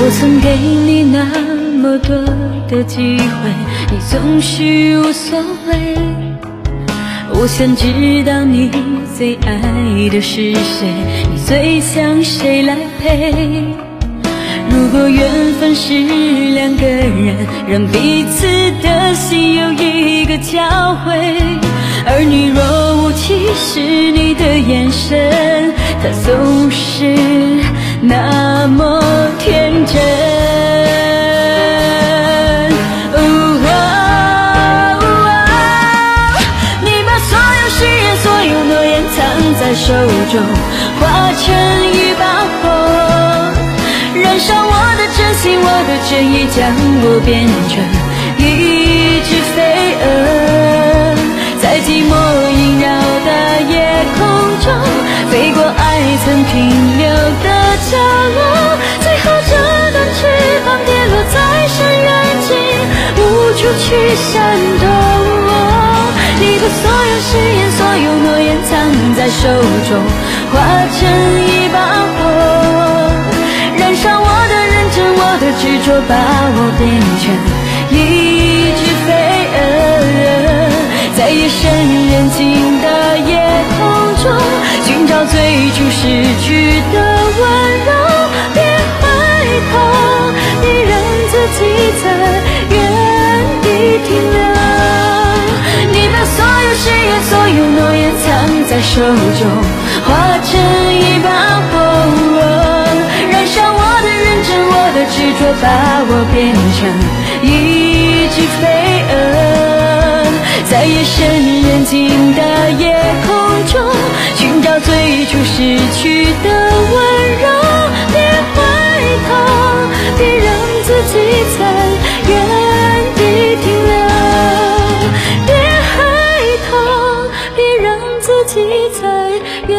我曾给你那么多的机会，你总是无所谓。我想知道你最爱的是谁，你最想谁来陪？如果缘分是两个人，让彼此的心有一个交汇。而你若无其事，你的眼神，它总是那么誓言、所有诺言藏在手中，化成一把火，燃烧我的真心、我的真意，将我变成一只飞蛾，在寂寞萦绕的夜空中，飞过爱曾停留的角落，最后折断翅膀跌落在深渊竟，无处去闪在手中，化成一把火，燃烧我的认真、我的执着，把我变成一只飞蛾，在夜深人静的夜空中，寻找最初失去的手中，化成一把火，燃烧我的认真、我的执着，把我变成一只飞蛾，在夜深人静的夜空中，寻找最初失去的七彩越，